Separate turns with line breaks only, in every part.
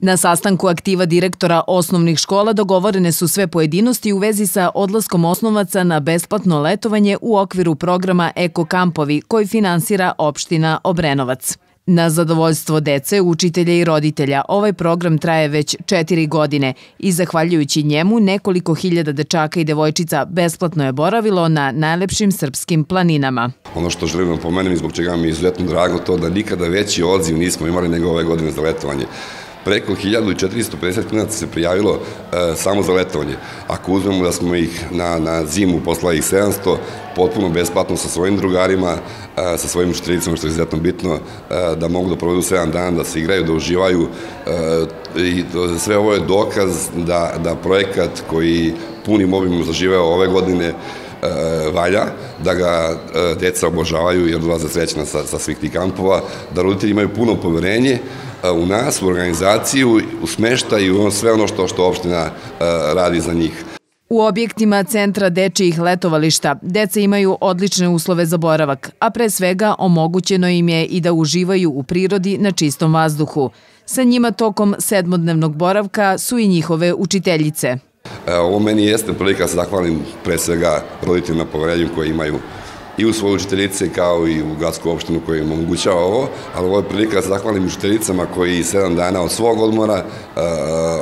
Na sastanku aktiva direktora osnovnih škola dogovorene su sve pojedinosti u vezi sa odlaskom osnovaca na besplatno letovanje u okviru programa Eko Kampovi koji finansira opština Obrenovac. Na zadovoljstvo dece, učitelja i roditelja, ovaj program traje već četiri godine i zahvaljujući njemu nekoliko hiljada dečaka i devojčica besplatno je boravilo na najlepšim srpskim planinama.
Ono što želim da pomenem i zbog čega mi je izuzetno drago to da nikada veći odziv nismo imali nego ove godine za letovanje preko 1450 klinaca se prijavilo e, samo za letovanje. Ako uzmemo da smo ih na, na zimu poslali ih 700, potpuno besplatno sa svojim drugarima, e, sa svojim učiteljicama, što je izuzetno bitno, e, da mogu da provedu 7 dana, da se igraju, da uživaju. I sve ovo je dokaz da, da projekat koji punim obimom zaživeo ove godine valja, da ga e, deca obožavaju jer dolaze srećna sa, sa svih tih kampova, da roditelji imaju puno poverenje e, u nas, u organizaciju, u smešta i u sve ono što, što opština radi za njih.
U objektima Centra dečijih letovališta deca imaju odlične uslove za boravak, a pre svega omogućeno im je i da uživaju u prirodi na čistom vazduhu. Sa njima tokom sedmodnevnog boravka su i njihove učiteljice.
E, ovo meni jeste prilika da se zahvalim pre svega roditeljima na poverenju koje imaju i u svoje učiteljice kao i u gradsku opštinu koja im omogućava ovo, ali ovo je prilika da se zahvalim učiteljicama koji sedam dana od svog odmora uh,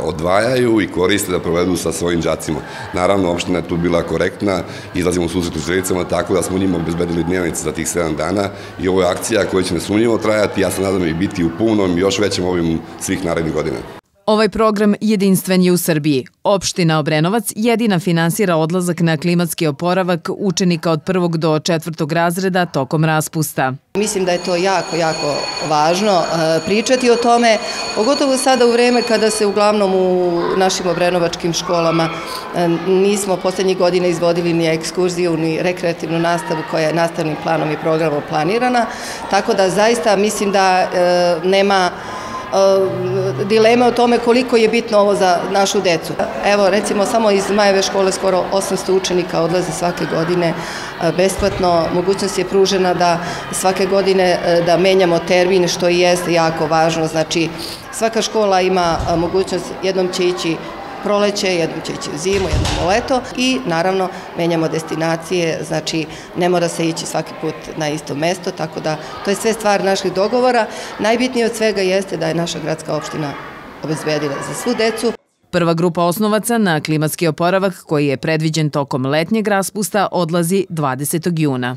odvajaju i koriste da provedu sa svojim džacima. Naravno, opština je tu bila korektna, izlazimo u susret učiteljicama tako da smo njima obezbedili dnevnice za tih sedam dana i ovo je akcija koja će nesumnjivo trajati, ja se nadam i biti u punom, još većem ovim svih narednih godina.
Ovaj program jedinstven je u Srbiji. Opština Obrenovac jedina finansira odlazak na klimatski oporavak učenika od prvog do četvrtog razreda tokom raspusta.
Mislim da je to jako, jako važno e, pričati o tome, pogotovo sada u vreme kada se uglavnom u našim obrenovačkim školama e, nismo poslednjih godina izvodili ni ekskurziju, ni rekreativnu nastavu koja je nastavnim planom i programom planirana, tako da zaista mislim da e, nema dileme o tome koliko je bitno ovo za našu decu. Evo, recimo, samo iz Majeve škole skoro 800 učenika odlaze svake godine besplatno. Mogućnost je pružena da svake godine da menjamo termin, što i jeste jako važno. Znači, svaka škola ima mogućnost, jednom će ići proleće, jednom će ići zimu, jednom u leto i naravno menjamo destinacije, znači ne mora se ići svaki put na isto mesto, tako da to je sve stvar naših dogovora. Najbitnije od svega jeste da je naša gradska opština obezbedila za svu decu.
Prva grupa osnovaca na klimatski oporavak koji je predviđen tokom letnjeg raspusta odlazi 20. juna.